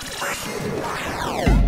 Wow.